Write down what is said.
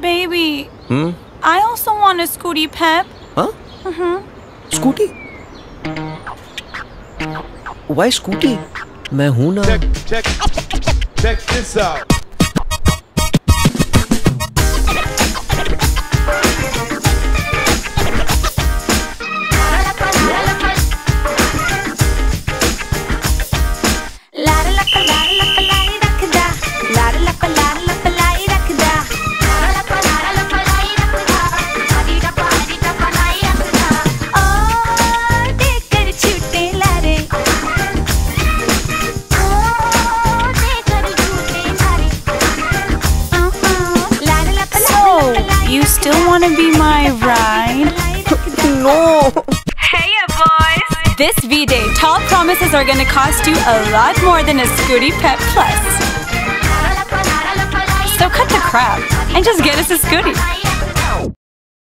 Baby, Hmm? I also want a Scooty Pep. Huh? Scooty Y scooty मैं हूं ना Check, check, check this out. Still want to be my ride? No Hey, boys! This V Day, top promises are going to cost you a lot more than a Scooty Pep Plus. So cut the crap and just get us a Scooty.